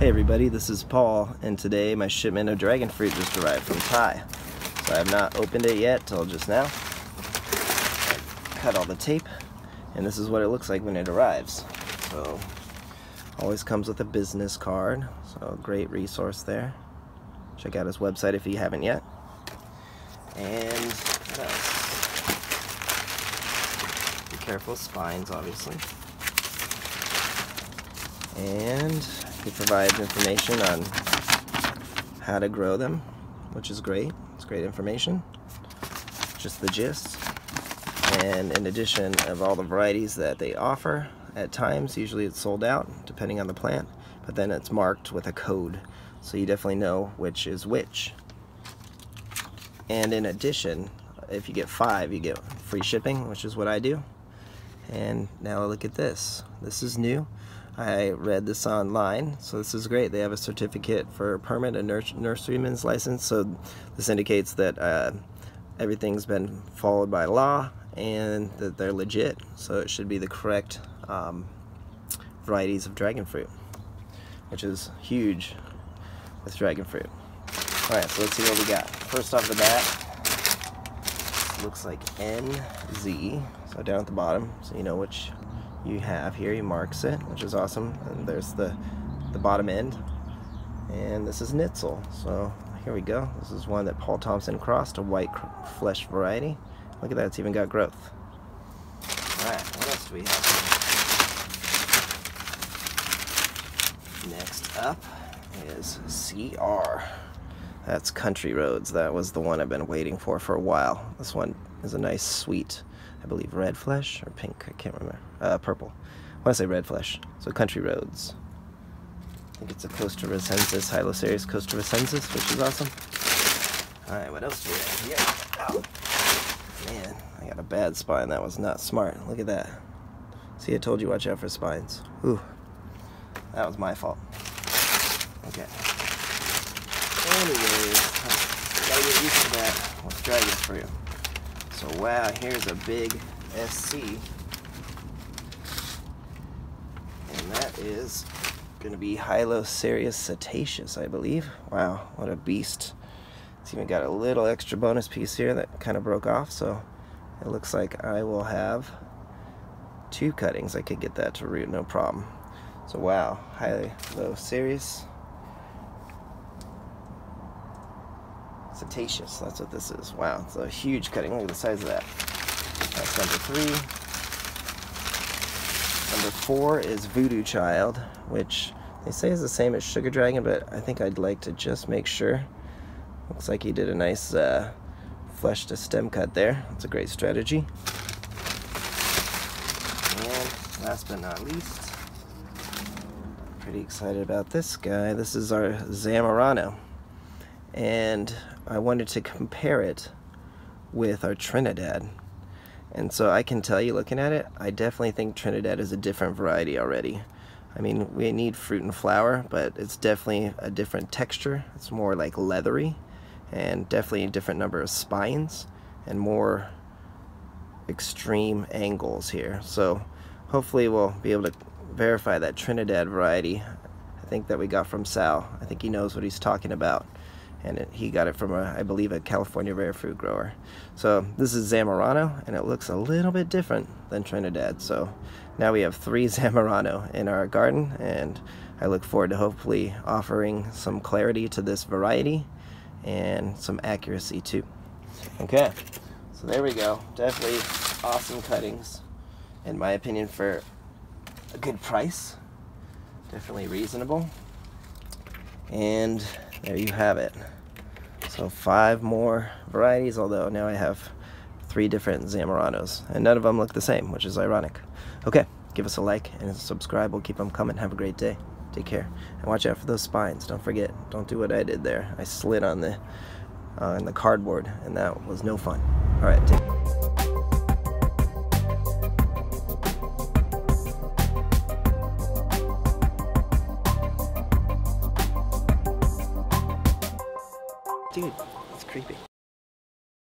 Hey everybody, this is Paul, and today my shipment of dragon fruit just arrived from Tye. So I have not opened it yet till just now. cut all the tape, and this is what it looks like when it arrives. So, always comes with a business card, so great resource there. Check out his website if you haven't yet. And what else? Be careful, spines obviously. And he provides information on how to grow them, which is great. It's great information. Just the gist. And in addition of all the varieties that they offer, at times, usually it's sold out, depending on the plant, but then it's marked with a code, so you definitely know which is which. And in addition, if you get five, you get free shipping, which is what I do. And now look at this. This is new. I read this online, so this is great. They have a certificate for permit, a nurs nurseryman's license, so this indicates that uh, everything's been followed by law and that they're legit, so it should be the correct um, varieties of dragon fruit, which is huge with dragon fruit. Alright, so let's see what we got. First off the bat, looks like NZ, so down at the bottom, so you know which you have here. He marks it, which is awesome. And there's the, the bottom end. And this is Neitzel. So here we go. This is one that Paul Thomson crossed, a white flesh variety. Look at that, it's even got growth. Alright, what else do we have Next up is CR. That's Country Roads. That was the one I've been waiting for for a while. This one is a nice sweet I believe red flesh or pink, I can't remember. Uh, purple. I say red flesh, so Country Roads. I think it's a Costaricensis, Hylocereus costaricensis, which is awesome. Alright, what else do we have here? Oh, man, I got a bad spine. That was not smart. Look at that. See, I told you watch out for spines. Ooh, that was my fault. Okay. Anyways, gotta get used to that. Let's try this for you. So wow, here's a big SC. And that is going to be Hylocereus setaceus, I believe. Wow, what a beast. It's even got a little extra bonus piece here that kind of broke off, so it looks like I will have two cuttings. I could get that to root, no problem. So wow, Hylocereus Setaceus, that's what this is. Wow, it's a huge cutting. Look at the size of that. That's number three. Number four is Voodoo Child, which they say is the same as Sugar Dragon, but I think I'd like to just make sure. Looks like he did a nice uh, flesh to stem cut there. That's a great strategy. And last but not least, pretty excited about this guy. This is our Zamorano. And I wanted to compare it with our Trinidad. And so I can tell you looking at it, I definitely think Trinidad is a different variety already. I mean, we need fruit and flower, but it's definitely a different texture. It's more like leathery and definitely a different number of spines and more extreme angles here. So hopefully we'll be able to verify that Trinidad variety I think that we got from Sal. I think he knows what he's talking about and it, he got it from a, I believe a California rare fruit grower. So this is Zamorano and it looks a little bit different than Trinidad. So now we have three Zamorano in our garden and I look forward to hopefully offering some clarity to this variety and some accuracy too. Okay, so there we go. Definitely awesome cuttings in my opinion for a good price. Definitely reasonable. And there you have it. So five more varieties, although now I have three different Zamoranos, and none of them look the same, which is ironic. Okay, give us a like and subscribe. We'll keep them coming. Have a great day. Take care. And watch out for those spines. Don't forget. Don't do what I did there. I slid on the, uh, on the cardboard, and that was no fun. All right, creepy.